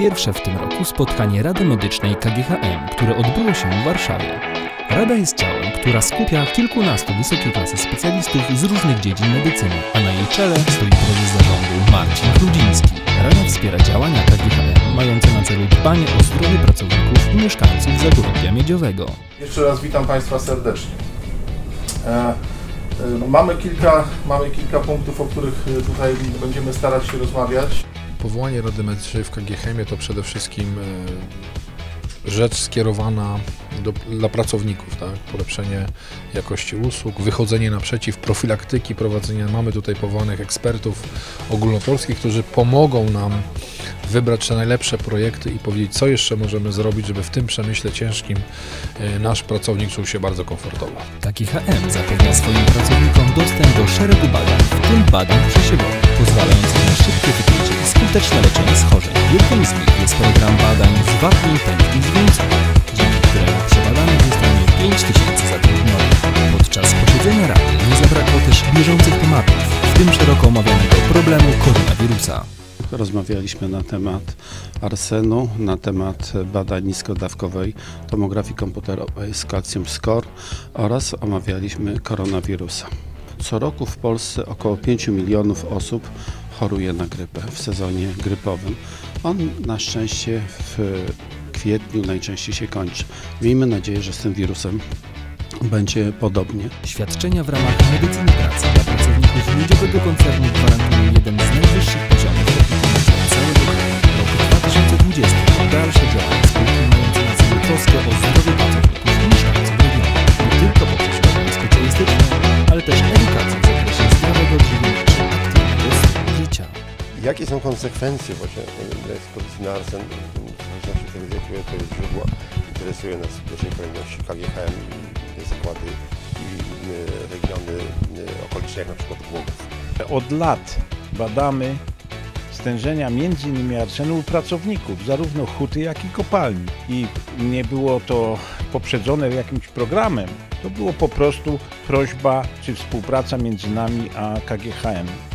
pierwsze w tym roku spotkanie Rady Medycznej KGHM, które odbyło się w Warszawie. Rada jest ciałem, która skupia kilkunastu wysokiej klasy specjalistów z różnych dziedzin medycyny, a na jej czele stoi prezes zarządu Marcin Grudziński. Rada wspiera działania KGHM mające na celu dbanie o zdrowie pracowników i mieszkańców Zagłębia Miedziowego. Jeszcze raz witam Państwa serdecznie. E, e, mamy, kilka, mamy kilka punktów, o których e, tutaj będziemy starać się rozmawiać. Powołanie Rady Medycznej w KGHM to przede wszystkim e, rzecz skierowana do, dla pracowników, tak? polepszenie jakości usług, wychodzenie naprzeciw, profilaktyki, prowadzenia. Mamy tutaj powołanych ekspertów ogólnopolskich, którzy pomogą nam wybrać te najlepsze projekty i powiedzieć, co jeszcze możemy zrobić, żeby w tym przemyśle ciężkim e, nasz pracownik czuł się bardzo komfortowo. KGHM zapewnia swoim pracownikom dostęp do szeregu badań, w tym badań przesiewowych, pozwalających na szybkie wykrycie i skuteczne leczenie schorzeń. Nich jest program badań z wapni tętni zwieńcowej, dzięki któremu przebadanych zostanie 5 tysięcy zatrudnionych. Podczas posiedzenia Rady nie zabrakło też bieżących tematów, w tym szeroko omawianego problemu koronawirusa. Rozmawialiśmy na temat arsenu, na temat badań niskodawkowej tomografii komputerowej z kalcium score oraz omawialiśmy koronawirusa. Co roku w Polsce około 5 milionów osób choruje na grypę w sezonie grypowym. On na szczęście w kwietniu najczęściej się kończy. Miejmy nadzieję, że z tym wirusem będzie podobnie. Świadczenia w ramach medycyny pracy dla pracowników miedziowego koncernu gwarantują jeden z najwyższych poziomów Jakie są konsekwencje właśnie ekspozycji na arsen? W zależności od tego, z jakiego to jest źródła, interesuje nas w pierwszej kolejności KGHM i zakłady i y, regiony y, okoliczne, jak na przykład Głogów. Od lat badamy stężenia m.in. arsenu u pracowników, zarówno huty, jak i kopalni. I nie było to poprzedzone jakimś programem, to było po prostu prośba czy współpraca między nami a KGHM.